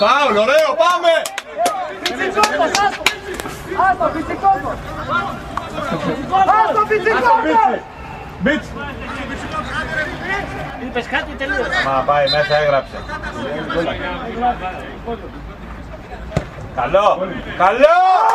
Φάουλ, ωραίο, πάμε! Άστο, φυσικό! Άστο, φυσικό! Μπιτς! Είπες κάτι τελείως. Μα πάει μέσα, έγραψε. Καλό! Καλό!